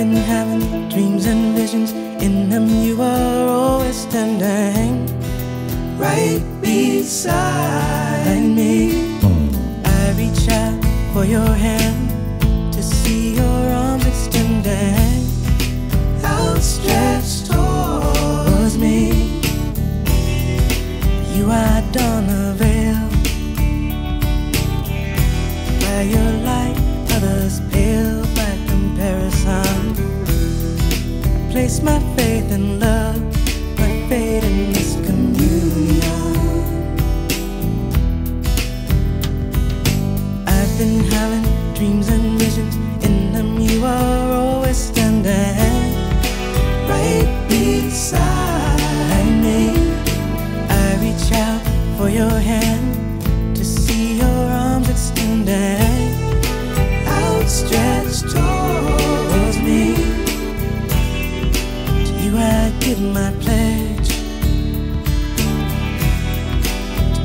been having dreams and visions. In them, you are always standing right beside me. I reach out for your hand to see your arms extending, outstretched towards me. You are done veil by your My faith in love, my faith in this communion. I've been having dreams and visions, in them you are always standing right beside me. I reach out for your hand give my pledge to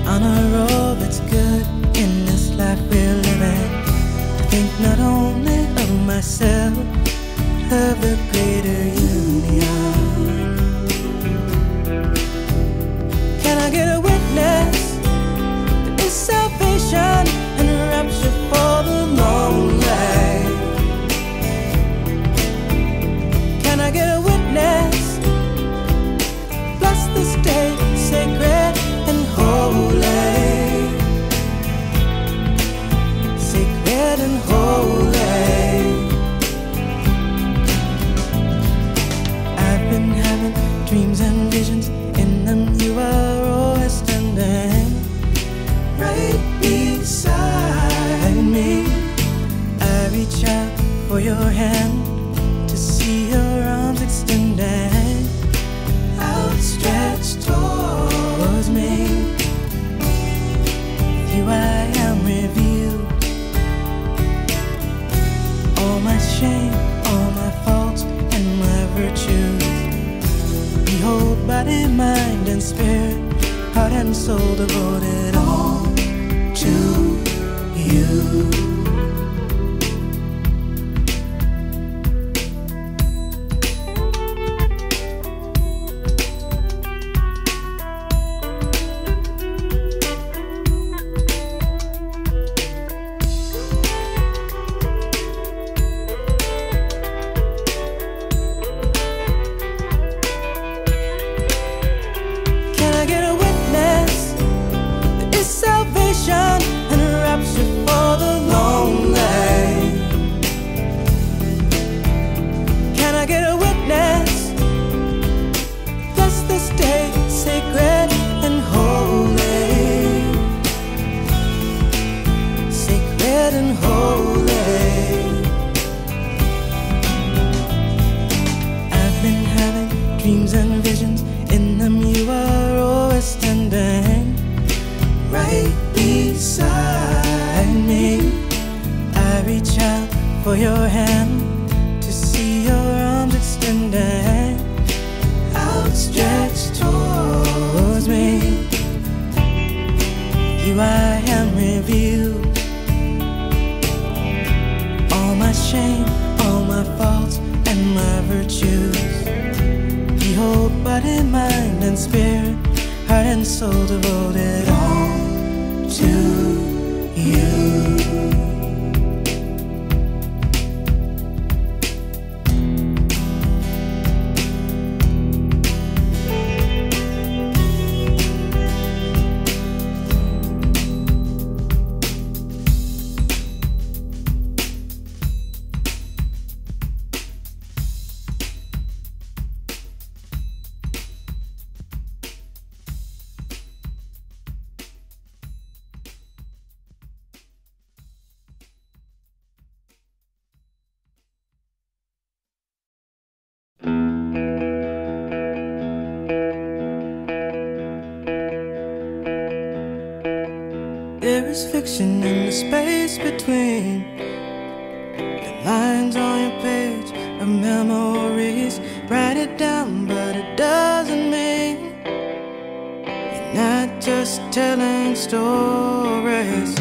honor all that's good in this life we're living. To think not only of myself, but of the greater union. Can I get a witness? Shame, all my faults, and my virtues. Behold, body, mind, and spirit, heart and soul devoted all to you. Standing right beside me. I reach out for your hand to see your arms extended, outstretched towards me. You, I am revealed. All my shame, all my faults, and my virtues. Behold, body, mind, and spirit, heart and soul devoted all to you. Is fiction in the space between the lines on your page of memories. Write it down, but it doesn't mean you're not just telling stories.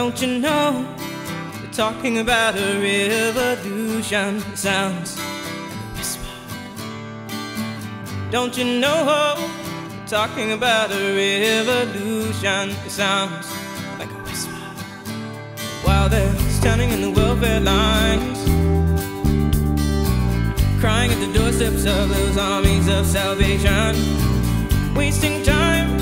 Don't you know we're talking about a revolution? Sounds like a whisper. Don't you know we're talking about a revolution? Sounds like a whisper. While they're standing in the welfare lines, crying at the doorsteps of those armies of salvation, wasting time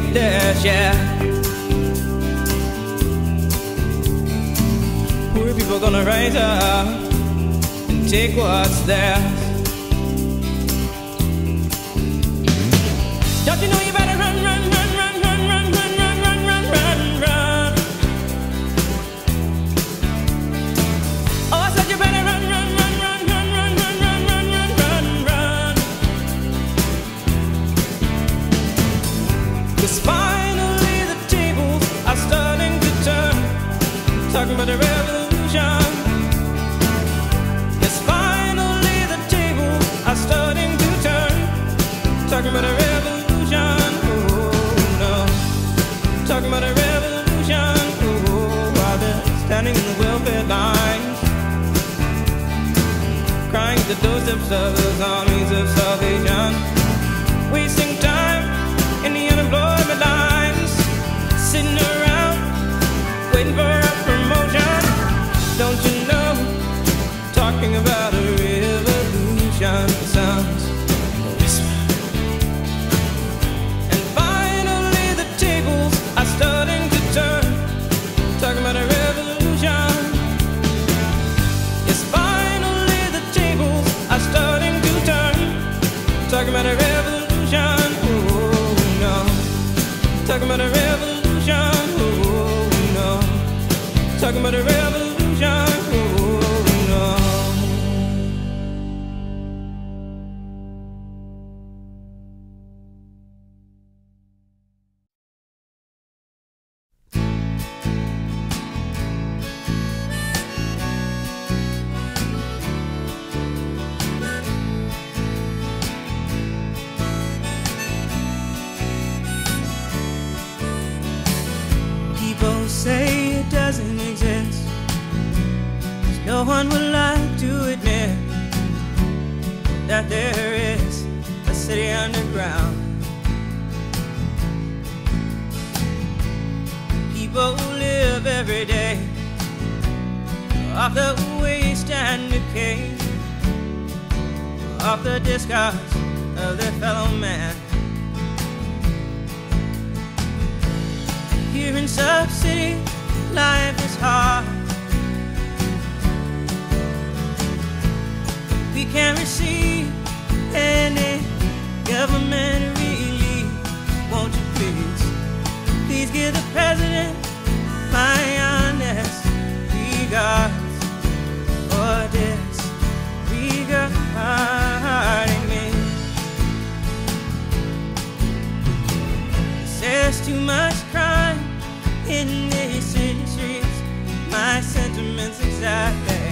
mientes ya. Poor people gonna rise up and take what's theirs. Don't you know you better? the doorsteps of those armies of salvation. We sing doesn't exist. no one would like to admit that there is a city underground. People live every day off the waste and decay, off the discards of their fellow man. Here in Sub City, life is hard. We can't receive any government relief. Won't you please, please give the president my honest regards for disregarding me. There's too much crime in this city. My sentiments exactly.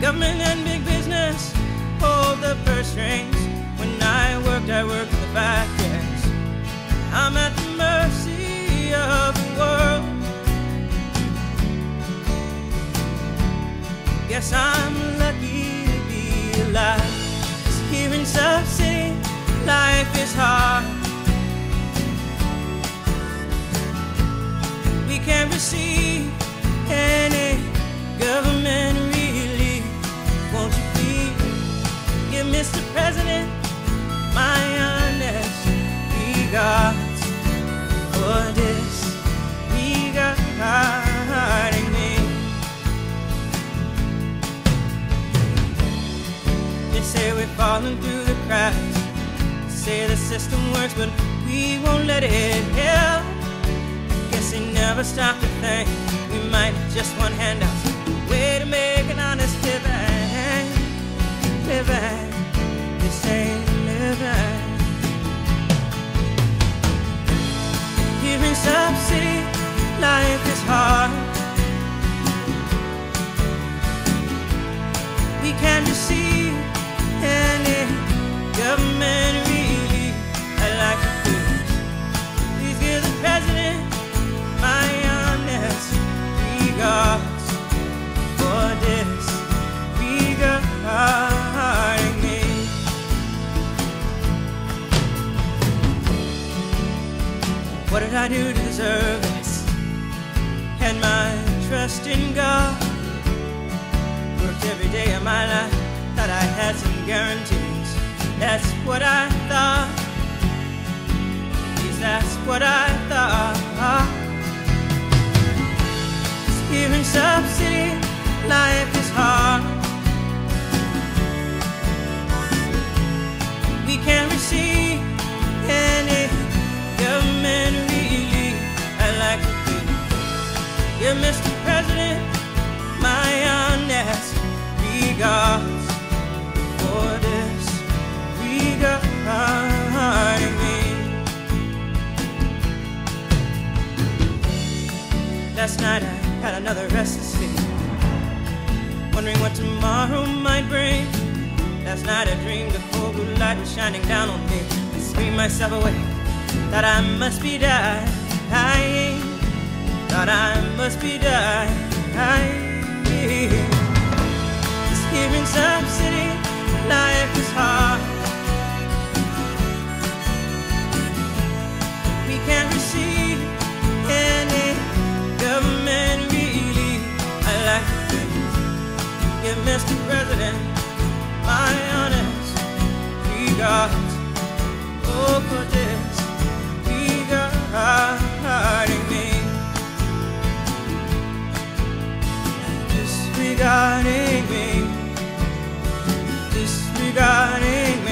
Government and big business hold the purse strings. When I worked, I worked in the factories. I'm at the mercy of the world. Guess I'm lucky to be alive. here in Sub City, life is hard. we can't receive any government relief. Won't you please give Mr. President my honest regards for this regarding me? They say we're falling through the cracks. They say the system works, but we won't let it help. Guess they never stop to think might just want handouts. Way to make an honest living, living. This ain't living. Here in Last night I had another restless sleep, wondering what tomorrow might bring. Last night I dreamed the full blue light was shining down on me. I screamed myself awake, thought I must be dying. Thought I must be dying. Just here in Sub City, life is hard. We can't receive give Mr. President my honest regards. Oh, for this regarding me. Disregarding me. Disregarding me.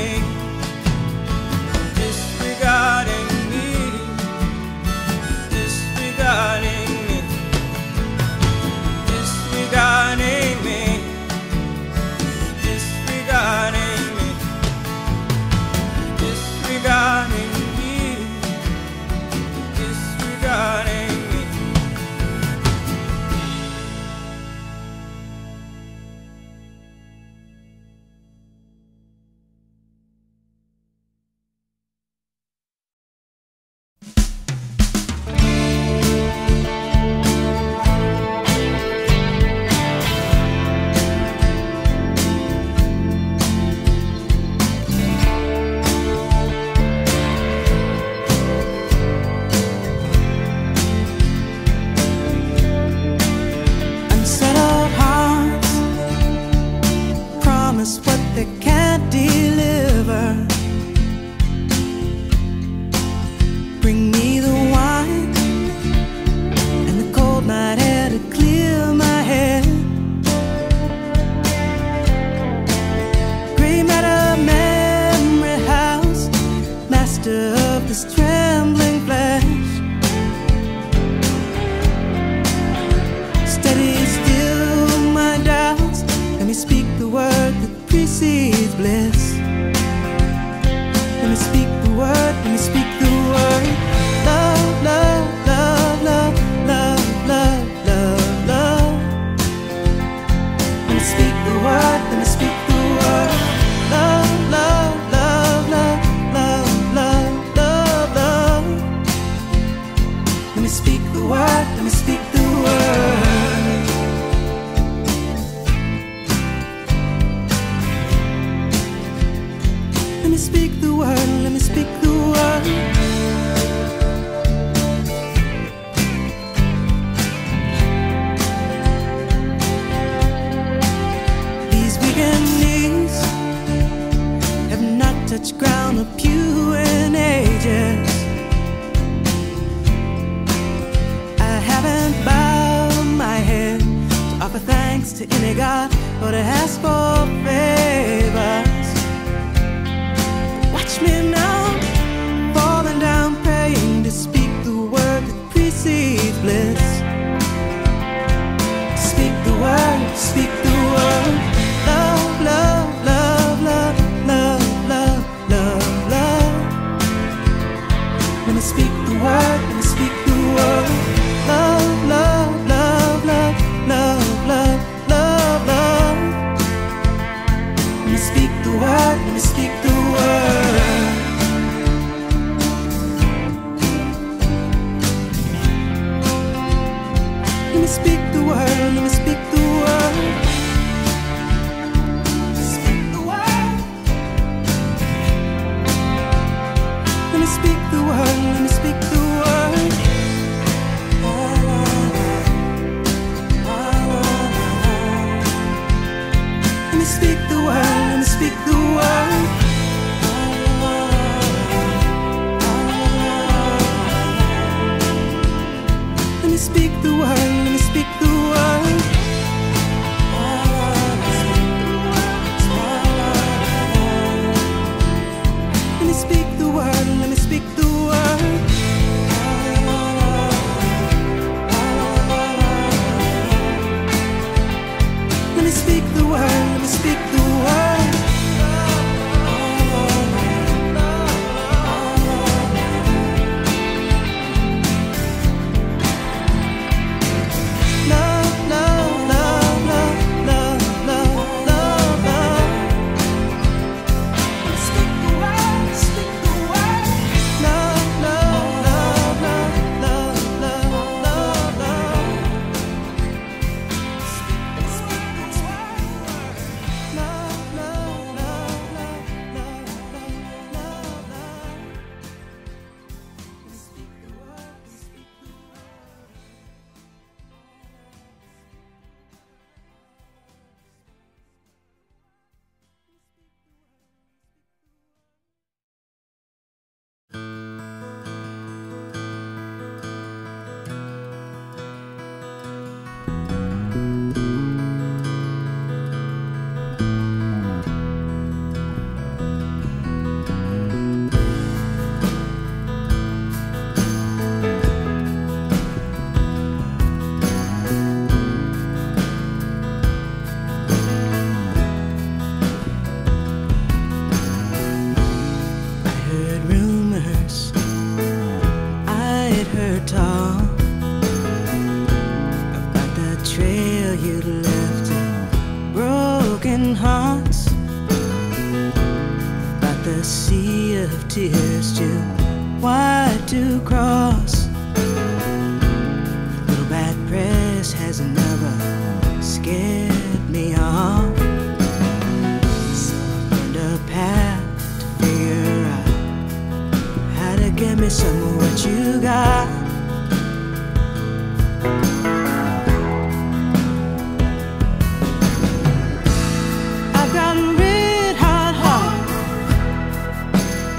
speak the word, let me speak the word.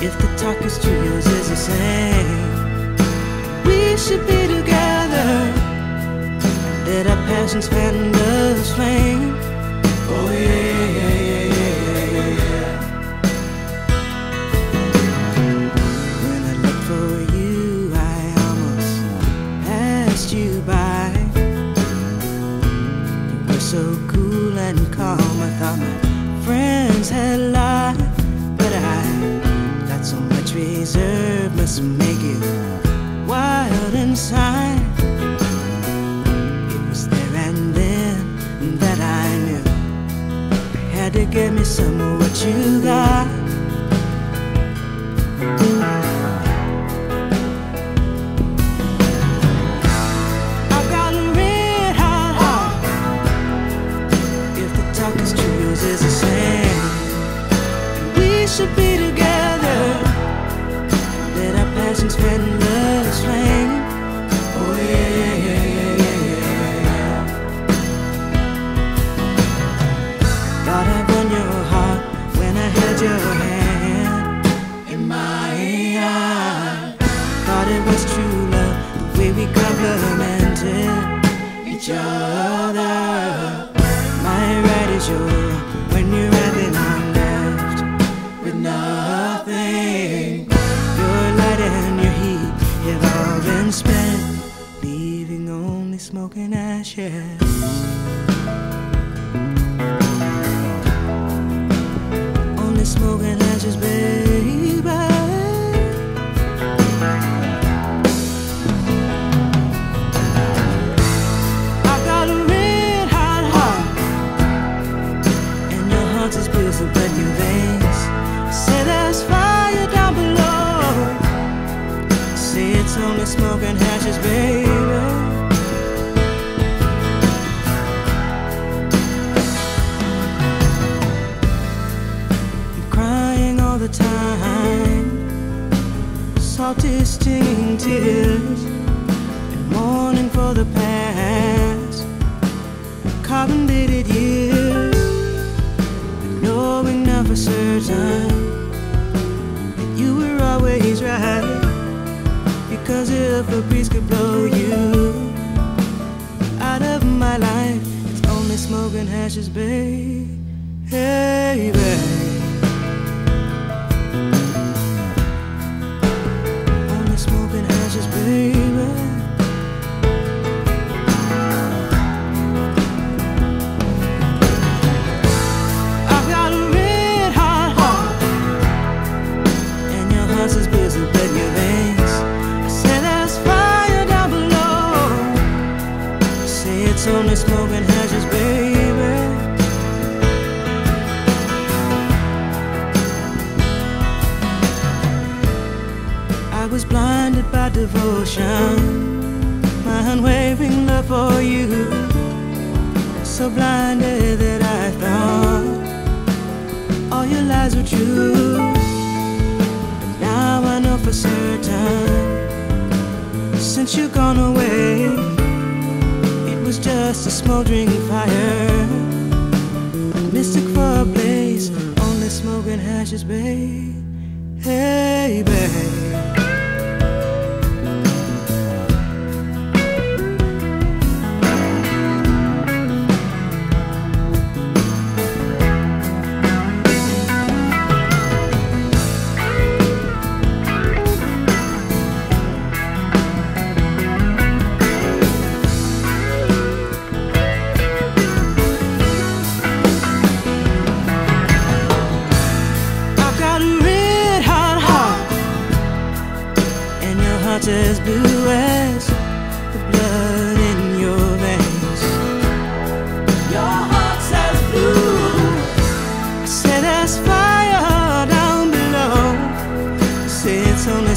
if the talk is true, yours is the same. We should be together. Let our passions fan the flame. Oh yeah, yeah, yeah, yeah, yeah, yeah. When I look for you, I almost passed you by. You were so cool and calm. I thought my friends had lied much reserve, must make you wild inside. It was there and then that I knew you had to give me some of what you got. The time, salty stinging tears and mourning for the past, carbon dated years, but knowing now for certain that you were always right. Because if a breeze could blow you out of my life, it's only smoke and ashes, babe. Hey, babe. It's only smoke and ashes, baby. I was blinded by devotion, my unwavering love for you. So blinded that I thought all your lies were true. Now I know for certain, since you've gone away, was just a smoldering fire. A mystic blaze, only smoke and ashes, babe. Hey, babe.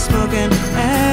Smoking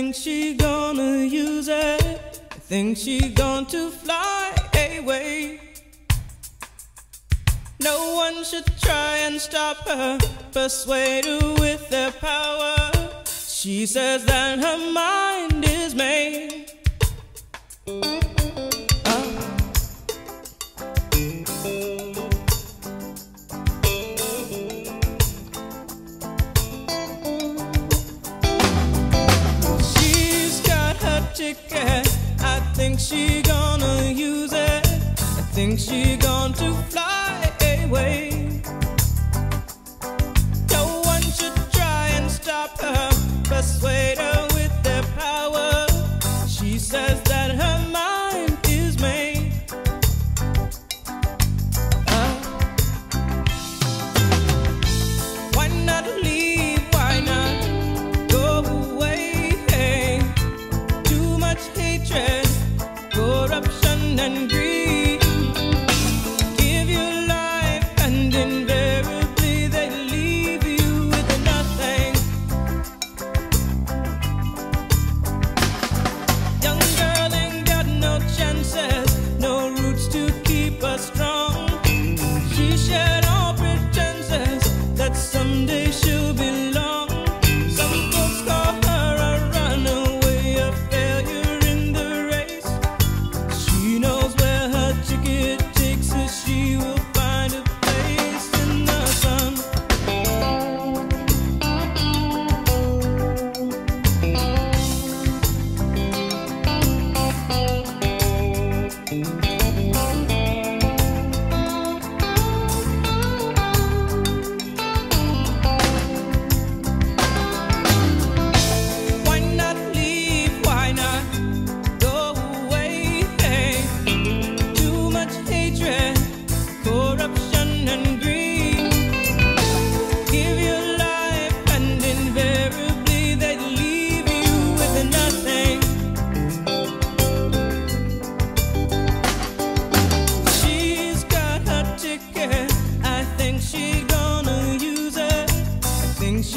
think she gonna use it. I think she going to fly away. No one should try and stop her, persuade her with their power. She says that her mind is made. Think she gone to fly away.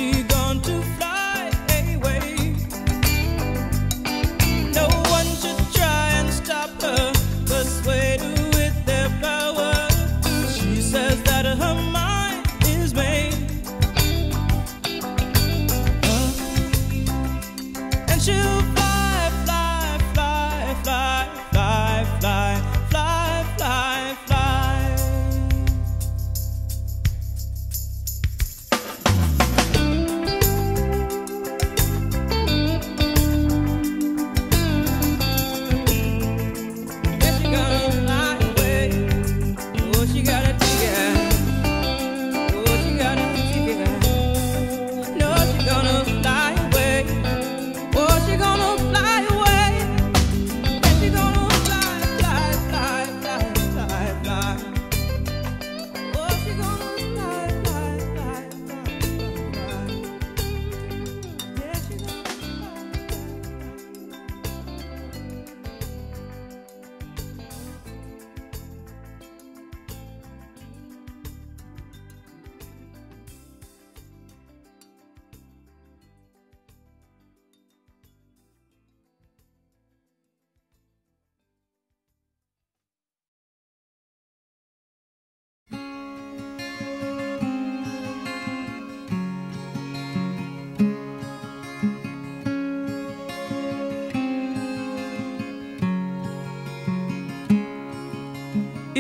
she gone to fly?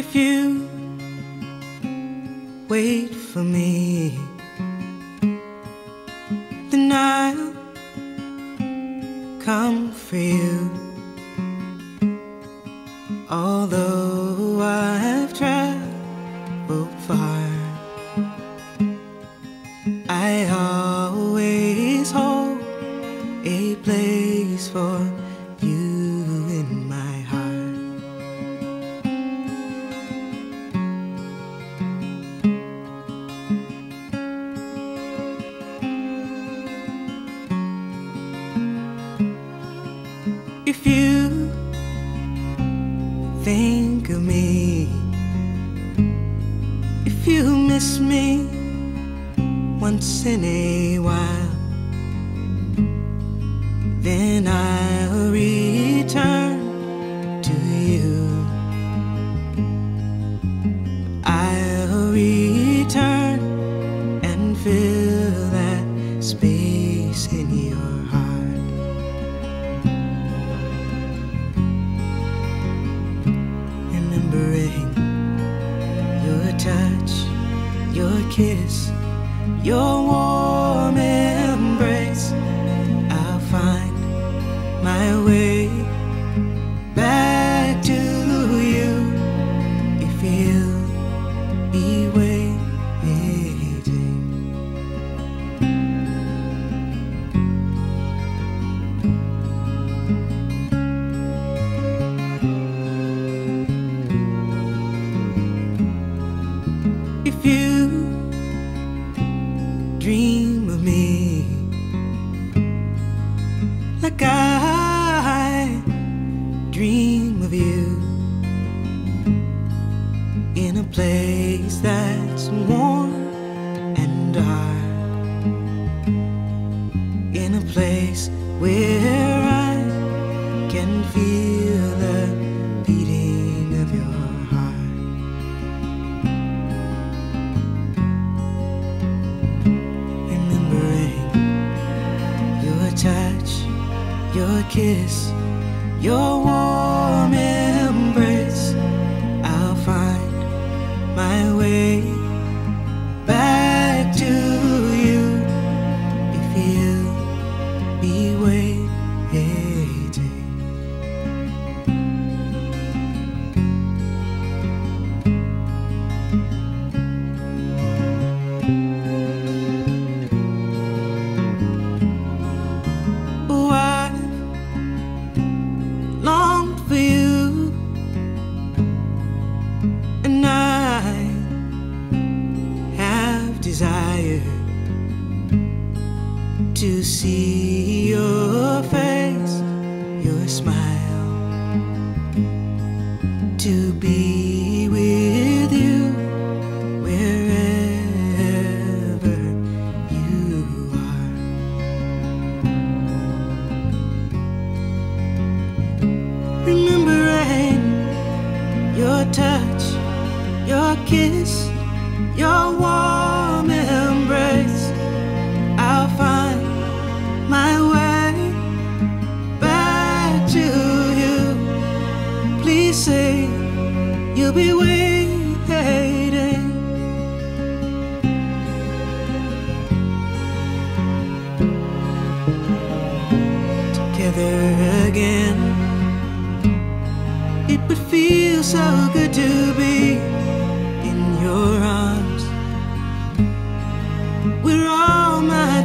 if you wait for me. if you think of me, if you miss me once in a while, then I. dream of me. Like I dream of you. In a place that's warm and dark. In a place where I can feel kiss, your warm. to see.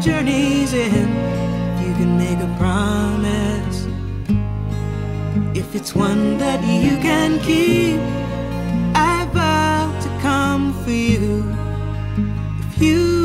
journey's end, you can make a promise. If it's one that you can keep, I vow to come for you. If you